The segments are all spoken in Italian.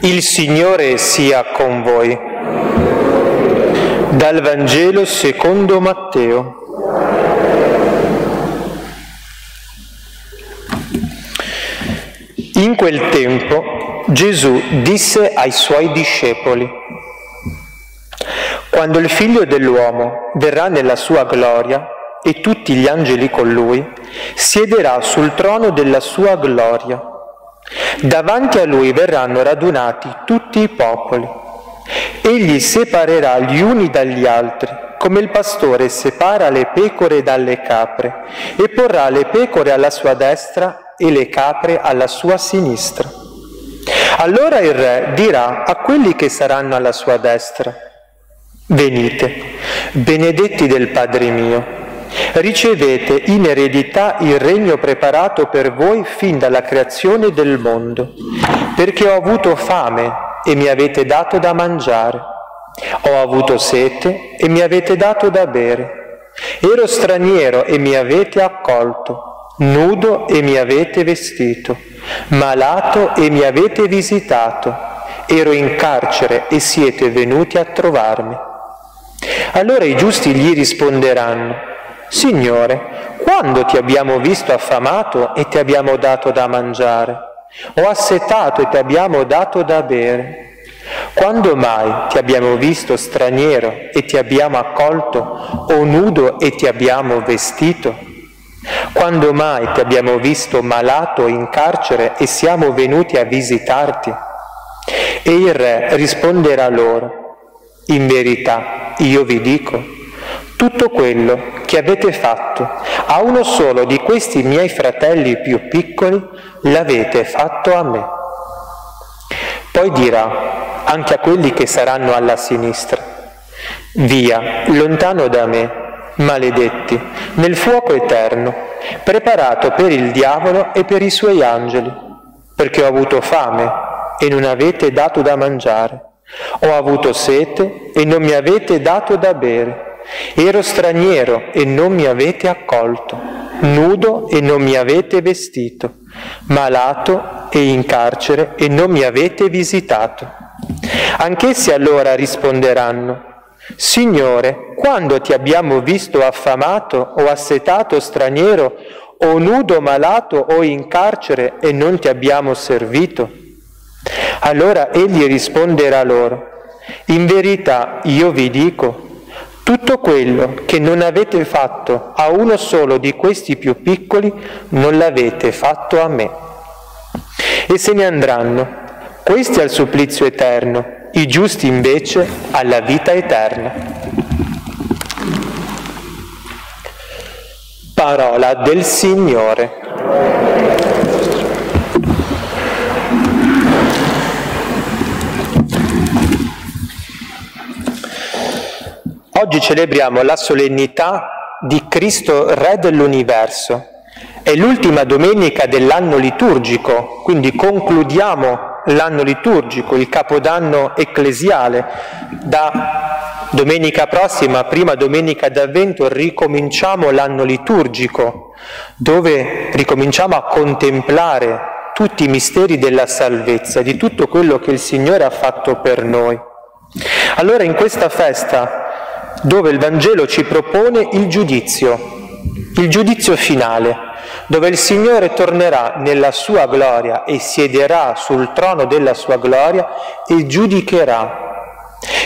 Il Signore sia con voi. Dal Vangelo secondo Matteo. In quel tempo Gesù disse ai suoi discepoli, quando il figlio dell'uomo verrà nella sua gloria e tutti gli angeli con lui, siederà sul trono della sua gloria Davanti a lui verranno radunati tutti i popoli. Egli separerà gli uni dagli altri, come il pastore separa le pecore dalle capre, e porrà le pecore alla sua destra e le capre alla sua sinistra. Allora il re dirà a quelli che saranno alla sua destra, venite, benedetti del Padre mio Ricevete in eredità il regno preparato per voi fin dalla creazione del mondo, perché ho avuto fame e mi avete dato da mangiare, ho avuto sete e mi avete dato da bere, ero straniero e mi avete accolto, nudo e mi avete vestito, malato e mi avete visitato, ero in carcere e siete venuti a trovarmi. Allora i giusti gli risponderanno, Signore, quando ti abbiamo visto affamato e ti abbiamo dato da mangiare, o assetato e ti abbiamo dato da bere? Quando mai ti abbiamo visto straniero e ti abbiamo accolto, o nudo e ti abbiamo vestito? Quando mai ti abbiamo visto malato in carcere e siamo venuti a visitarti? E il re risponderà loro, in verità io vi dico, tutto quello che avete fatto. A uno solo di questi miei fratelli più piccoli, l'avete fatto a me. Poi dirà anche a quelli che saranno alla sinistra, via, lontano da me, maledetti, nel fuoco eterno, preparato per il diavolo e per i suoi angeli, perché ho avuto fame e non avete dato da mangiare, ho avuto sete e non mi avete dato da bere Ero straniero e non mi avete accolto, nudo e non mi avete vestito, malato e in carcere e non mi avete visitato. Anch'essi allora risponderanno, Signore, quando ti abbiamo visto affamato o assetato straniero o nudo, malato o in carcere e non ti abbiamo servito? Allora egli risponderà loro, in verità io vi dico, tutto quello che non avete fatto a uno solo di questi più piccoli, non l'avete fatto a me. E se ne andranno, questi al supplizio eterno, i giusti invece alla vita eterna. Parola del Signore. Oggi celebriamo la solennità di Cristo Re dell'universo. È l'ultima domenica dell'anno liturgico, quindi concludiamo l'anno liturgico, il capodanno ecclesiale. Da domenica prossima, prima domenica d'avvento, ricominciamo l'anno liturgico, dove ricominciamo a contemplare tutti i misteri della salvezza, di tutto quello che il Signore ha fatto per noi. Allora in questa festa dove il Vangelo ci propone il giudizio, il giudizio finale, dove il Signore tornerà nella sua gloria e siederà sul trono della sua gloria e giudicherà.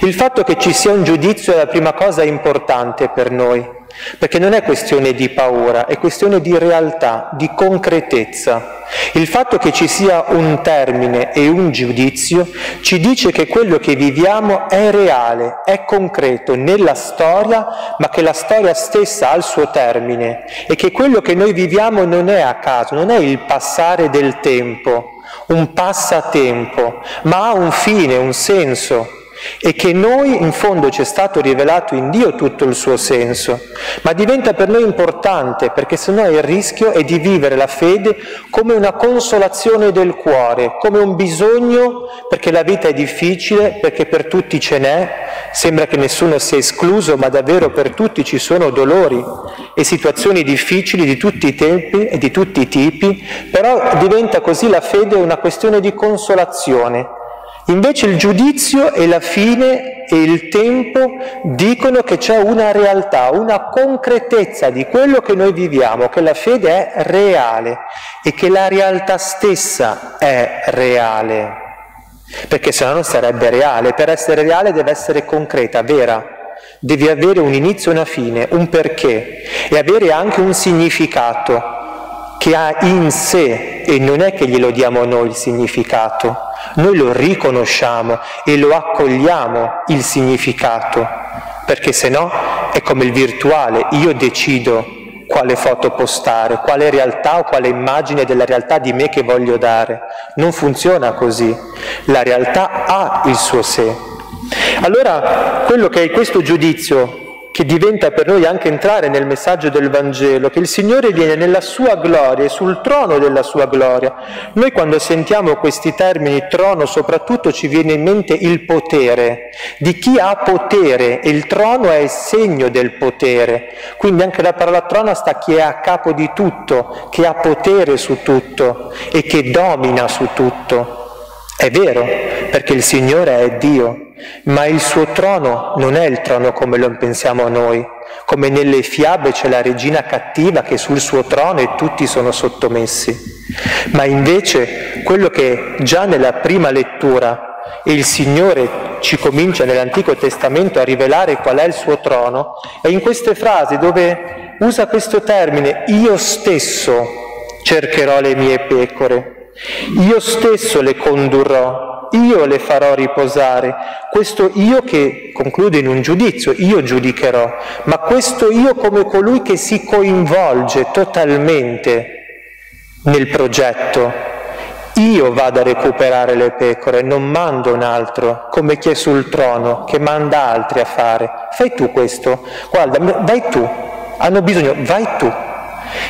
Il fatto che ci sia un giudizio è la prima cosa importante per noi, perché non è questione di paura, è questione di realtà, di concretezza. Il fatto che ci sia un termine e un giudizio ci dice che quello che viviamo è reale, è concreto nella storia, ma che la storia stessa ha il suo termine e che quello che noi viviamo non è a caso, non è il passare del tempo, un passatempo, ma ha un fine, un senso e che noi in fondo ci è stato rivelato in Dio tutto il suo senso, ma diventa per noi importante perché sennò il rischio è di vivere la fede come una consolazione del cuore, come un bisogno perché la vita è difficile, perché per tutti ce n'è, sembra che nessuno sia escluso, ma davvero per tutti ci sono dolori e situazioni difficili di tutti i tempi e di tutti i tipi, però diventa così la fede una questione di consolazione Invece il giudizio e la fine e il tempo dicono che c'è una realtà, una concretezza di quello che noi viviamo, che la fede è reale e che la realtà stessa è reale. Perché se no non sarebbe reale. Per essere reale deve essere concreta, vera. Deve avere un inizio e una fine, un perché e avere anche un significato che ha in sé e non è che glielo diamo noi il significato, noi lo riconosciamo e lo accogliamo il significato, perché se no è come il virtuale, io decido quale foto postare, quale realtà o quale immagine della realtà di me che voglio dare. Non funziona così, la realtà ha il suo sé. Allora, quello che è questo giudizio che diventa per noi anche entrare nel messaggio del Vangelo, che il Signore viene nella sua gloria e sul trono della sua gloria. Noi quando sentiamo questi termini trono soprattutto ci viene in mente il potere, di chi ha potere e il trono è il segno del potere. Quindi anche la parola trono sta chi è a capo di tutto, che ha potere su tutto e che domina su tutto. È vero, perché il Signore è Dio, ma il suo trono non è il trono come lo pensiamo noi, come nelle fiabe c'è la regina cattiva che sul suo trono e tutti sono sottomessi, ma invece quello che già nella prima lettura il Signore ci comincia nell'Antico Testamento a rivelare qual è il suo trono, è in queste frasi dove usa questo termine, io stesso cercherò le mie pecore. Io stesso le condurrò, io le farò riposare. Questo io che conclude in un giudizio, io giudicherò, ma questo io come colui che si coinvolge totalmente nel progetto. Io vado a recuperare le pecore, non mando un altro, come chi è sul trono, che manda altri a fare. Fai tu questo, guarda, vai tu, hanno bisogno, vai tu.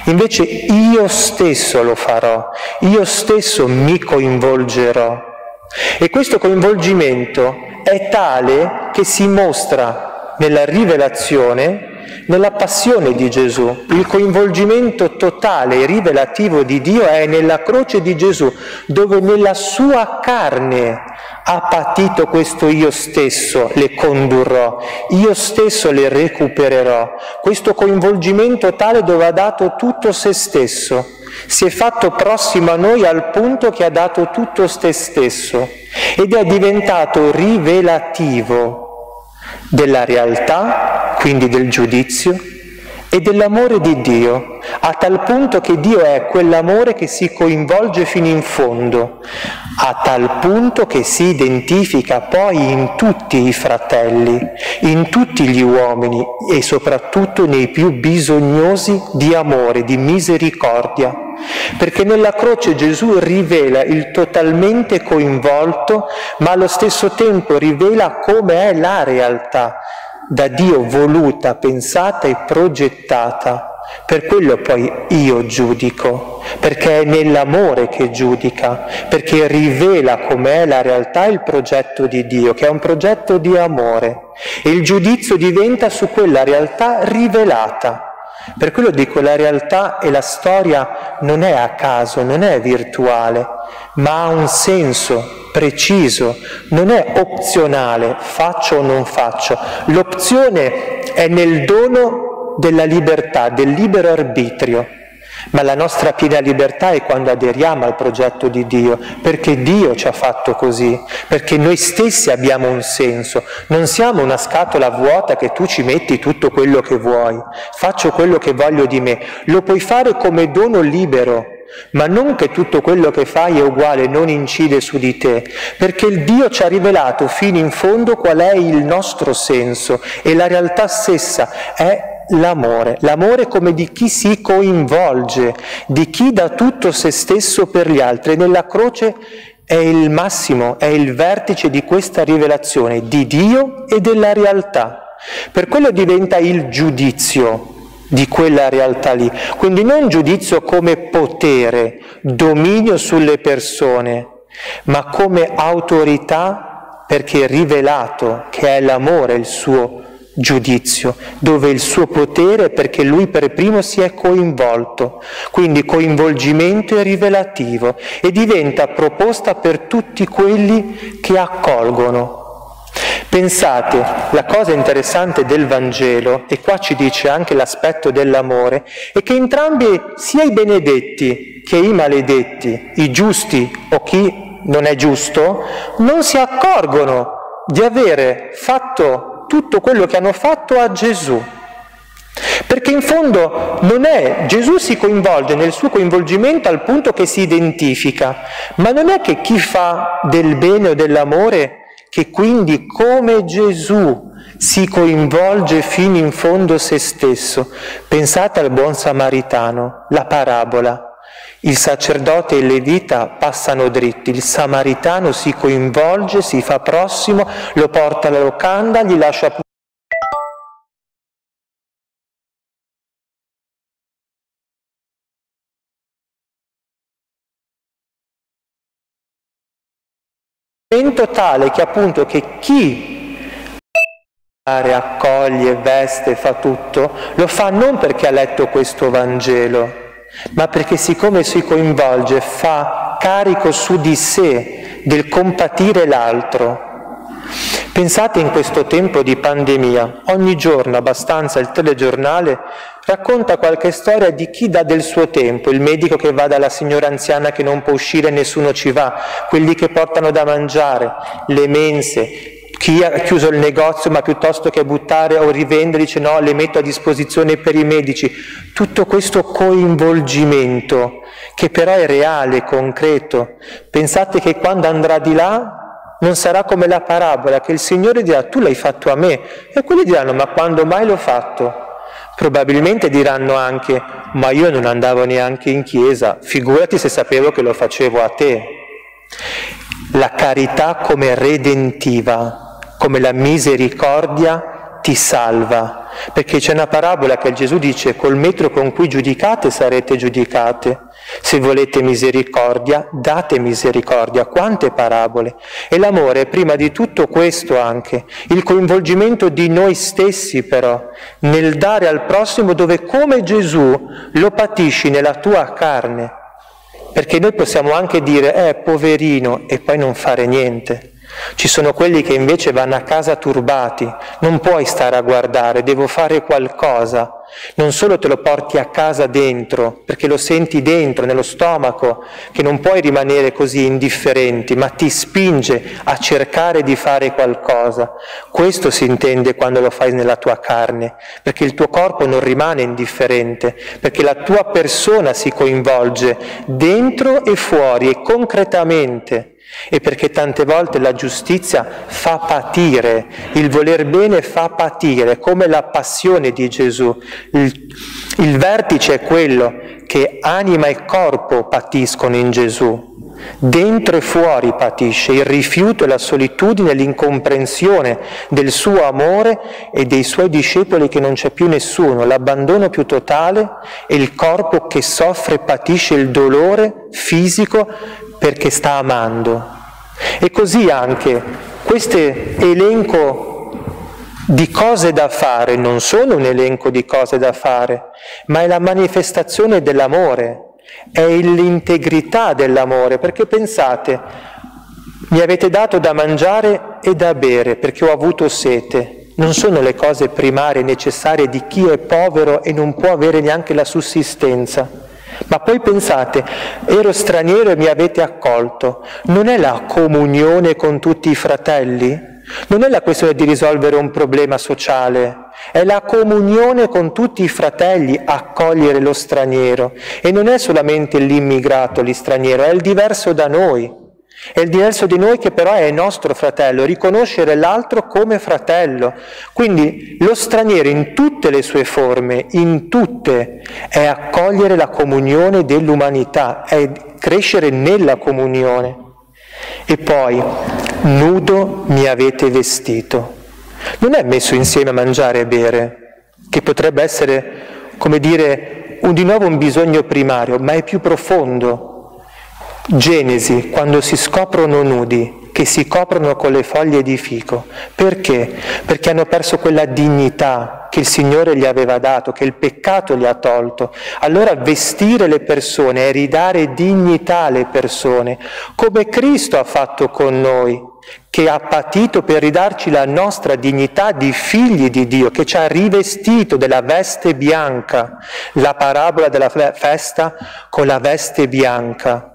Invece io stesso lo farò, io stesso mi coinvolgerò. E questo coinvolgimento è tale che si mostra nella rivelazione, nella passione di Gesù. Il coinvolgimento totale e rivelativo di Dio è nella croce di Gesù, dove nella sua carne ha patito questo io stesso, le condurrò, io stesso le recupererò. Questo coinvolgimento tale dove ha dato tutto se stesso, si è fatto prossimo a noi al punto che ha dato tutto se stesso ed è diventato rivelativo della realtà, quindi del giudizio, e dell'amore di Dio, a tal punto che Dio è quell'amore che si coinvolge fino in fondo, a tal punto che si identifica poi in tutti i fratelli, in tutti gli uomini e soprattutto nei più bisognosi di amore, di misericordia. Perché nella croce Gesù rivela il totalmente coinvolto, ma allo stesso tempo rivela come è la realtà, da Dio voluta, pensata e progettata. Per quello poi io giudico, perché è nell'amore che giudica, perché rivela com'è la realtà il progetto di Dio, che è un progetto di amore. E il giudizio diventa su quella realtà rivelata. Per quello dico la realtà e la storia non è a caso, non è virtuale, ma ha un senso preciso, non è opzionale, faccio o non faccio. L'opzione è nel dono della libertà, del libero arbitrio. Ma la nostra piena libertà è quando aderiamo al progetto di Dio, perché Dio ci ha fatto così, perché noi stessi abbiamo un senso, non siamo una scatola vuota che tu ci metti tutto quello che vuoi, faccio quello che voglio di me, lo puoi fare come dono libero, ma non che tutto quello che fai è uguale, non incide su di te, perché il Dio ci ha rivelato fino in fondo qual è il nostro senso e la realtà stessa è l'amore, l'amore come di chi si coinvolge, di chi dà tutto se stesso per gli altri. nella croce è il massimo, è il vertice di questa rivelazione di Dio e della realtà. Per quello diventa il giudizio di quella realtà lì. Quindi non giudizio come potere, dominio sulle persone, ma come autorità perché è rivelato che è l'amore il suo giudizio, dove il suo potere è perché lui per primo si è coinvolto, quindi coinvolgimento è rivelativo e diventa proposta per tutti quelli che accolgono. Pensate, la cosa interessante del Vangelo, e qua ci dice anche l'aspetto dell'amore, è che entrambi, sia i benedetti che i maledetti, i giusti o chi non è giusto, non si accorgono di avere fatto tutto quello che hanno fatto a Gesù. Perché in fondo non è, Gesù si coinvolge nel suo coinvolgimento al punto che si identifica, ma non è che chi fa del bene o dell'amore, che quindi come Gesù si coinvolge fino in fondo se stesso. Pensate al buon samaritano, la parabola. Il sacerdote e il levita passano dritti, il samaritano si coinvolge, si fa prossimo, lo porta alla locanda, gli lascia tale che appunto che chi accoglie, veste, fa tutto, lo fa non perché ha letto questo Vangelo, ma perché siccome si coinvolge fa carico su di sé del compatire l'altro. Pensate in questo tempo di pandemia, ogni giorno abbastanza il telegiornale racconta qualche storia di chi dà del suo tempo, il medico che va dalla signora anziana che non può uscire e nessuno ci va, quelli che portano da mangiare, le mense, chi ha chiuso il negozio ma piuttosto che buttare o rivendere dice no, le metto a disposizione per i medici. Tutto questo coinvolgimento che però è reale, concreto. Pensate che quando andrà di là non sarà come la parabola che il Signore dirà tu l'hai fatto a me e quelli diranno ma quando mai l'ho fatto? Probabilmente diranno anche ma io non andavo neanche in chiesa, figurati se sapevo che lo facevo a te. La carità come redentiva come la misericordia ti salva. Perché c'è una parabola che Gesù dice, col metro con cui giudicate sarete giudicate. Se volete misericordia, date misericordia. Quante parabole. E l'amore è prima di tutto questo anche, il coinvolgimento di noi stessi però, nel dare al prossimo dove come Gesù lo patisci nella tua carne. Perché noi possiamo anche dire, eh, poverino, e poi non fare niente. Ci sono quelli che invece vanno a casa turbati, non puoi stare a guardare, devo fare qualcosa. Non solo te lo porti a casa dentro, perché lo senti dentro, nello stomaco, che non puoi rimanere così indifferenti, ma ti spinge a cercare di fare qualcosa. Questo si intende quando lo fai nella tua carne, perché il tuo corpo non rimane indifferente, perché la tua persona si coinvolge dentro e fuori e concretamente e perché tante volte la giustizia fa patire, il voler bene fa patire, come la passione di Gesù. Il, il vertice è quello che anima e corpo patiscono in Gesù. Dentro e fuori patisce il rifiuto e la solitudine, l'incomprensione del suo amore e dei suoi discepoli che non c'è più nessuno, l'abbandono più totale e il corpo che soffre e patisce il dolore fisico perché sta amando. E così anche questo elenco di cose da fare non sono un elenco di cose da fare, ma è la manifestazione dell'amore, è l'integrità dell'amore, perché pensate, mi avete dato da mangiare e da bere perché ho avuto sete, non sono le cose primarie necessarie di chi è povero e non può avere neanche la sussistenza. Ma poi pensate, ero straniero e mi avete accolto, non è la comunione con tutti i fratelli? Non è la questione di risolvere un problema sociale, è la comunione con tutti i fratelli, accogliere lo straniero. E non è solamente l'immigrato, l'istraniero, è il diverso da noi. È il diverso di noi che però è nostro fratello, riconoscere l'altro come fratello. Quindi lo straniero in tutte le sue forme, in tutte, è accogliere la comunione dell'umanità, è crescere nella comunione. E poi, nudo mi avete vestito. Non è messo insieme a mangiare e bere, che potrebbe essere, come dire, un, di nuovo un bisogno primario, ma è più profondo Genesi, quando si scoprono nudi, che si coprono con le foglie di fico. Perché? Perché hanno perso quella dignità che il Signore gli aveva dato, che il peccato gli ha tolto. Allora vestire le persone è ridare dignità alle persone, come Cristo ha fatto con noi che ha patito per ridarci la nostra dignità di figli di Dio, che ci ha rivestito della veste bianca, la parabola della festa con la veste bianca.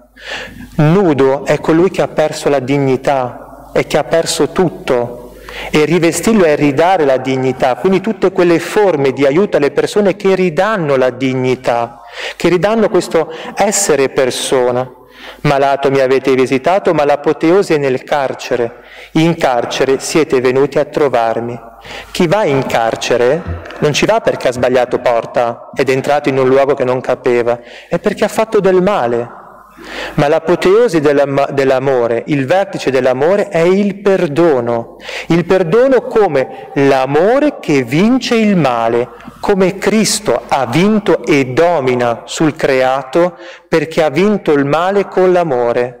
Nudo è colui che ha perso la dignità e che ha perso tutto. E rivestirlo è ridare la dignità, quindi tutte quelle forme di aiuto alle persone che ridanno la dignità, che ridanno questo essere persona. Malato mi avete visitato, ma l'apoteosi è nel carcere. In carcere siete venuti a trovarmi. Chi va in carcere non ci va perché ha sbagliato porta ed è entrato in un luogo che non capeva, è perché ha fatto del male, ma l'apoteosi dell'amore, il vertice dell'amore è il perdono. Il perdono come l'amore che vince il male, come Cristo ha vinto e domina sul creato perché ha vinto il male con l'amore.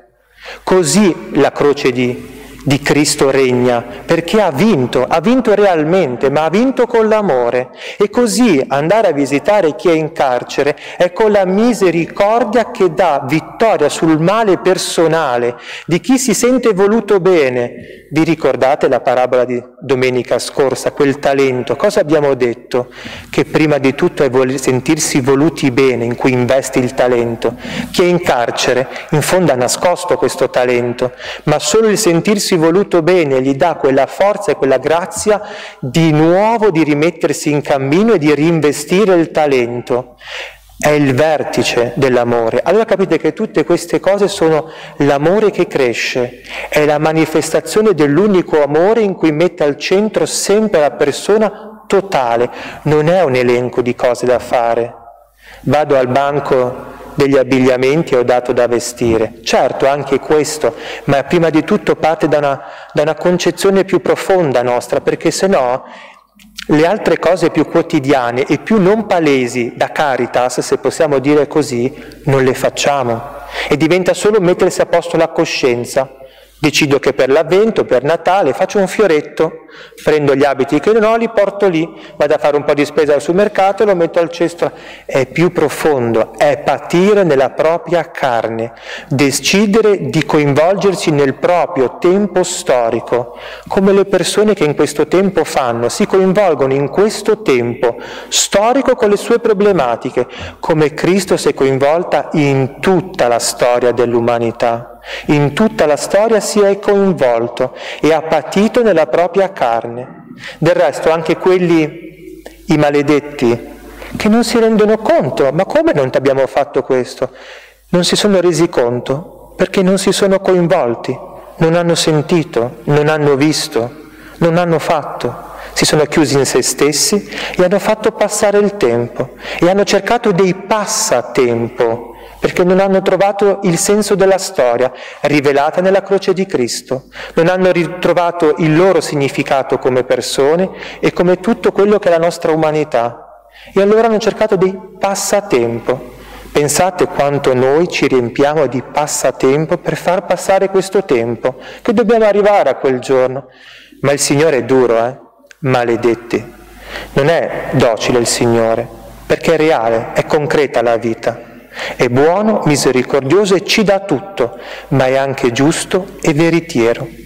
Così la croce di di Cristo regna, perché ha vinto, ha vinto realmente, ma ha vinto con l'amore. E così andare a visitare chi è in carcere è con la misericordia che dà vittoria sul male personale di chi si sente voluto bene. Vi ricordate la parabola di domenica scorsa, quel talento? Cosa abbiamo detto? Che prima di tutto è sentirsi voluti bene in cui investi il talento. Chi è in carcere in fondo ha nascosto questo talento, ma solo il sentirsi sentirsi voluto bene gli dà quella forza e quella grazia di nuovo di rimettersi in cammino e di reinvestire il talento. È il vertice dell'amore. Allora capite che tutte queste cose sono l'amore che cresce, è la manifestazione dell'unico amore in cui mette al centro sempre la persona totale, non è un elenco di cose da fare. Vado al banco degli abbigliamenti o dato da vestire. Certo, anche questo, ma prima di tutto parte da una, da una concezione più profonda nostra, perché se no le altre cose più quotidiane e più non palesi da caritas, se possiamo dire così, non le facciamo. E diventa solo mettersi a posto la coscienza. Decido che per l'avvento, per Natale, faccio un fioretto, prendo gli abiti che non ho, li porto lì, vado a fare un po' di spesa al supermercato e lo metto al cesto. È più profondo, è patire nella propria carne, decidere di coinvolgersi nel proprio tempo storico, come le persone che in questo tempo fanno, si coinvolgono in questo tempo storico con le sue problematiche, come Cristo si è coinvolta in tutta la storia dell'umanità. In tutta la storia si è coinvolto e ha patito nella propria carne. Del resto anche quelli, i maledetti, che non si rendono conto, ma come non ti abbiamo fatto questo? Non si sono resi conto perché non si sono coinvolti, non hanno sentito, non hanno visto, non hanno fatto. Si sono chiusi in se stessi e hanno fatto passare il tempo e hanno cercato dei passatempo perché non hanno trovato il senso della storia rivelata nella croce di Cristo, non hanno ritrovato il loro significato come persone e come tutto quello che è la nostra umanità. E allora hanno cercato di passatempo. Pensate quanto noi ci riempiamo di passatempo per far passare questo tempo, che dobbiamo arrivare a quel giorno. Ma il Signore è duro, eh? Maledetti. Non è docile il Signore, perché è reale, è concreta la vita. È buono, misericordioso e ci dà tutto, ma è anche giusto e veritiero.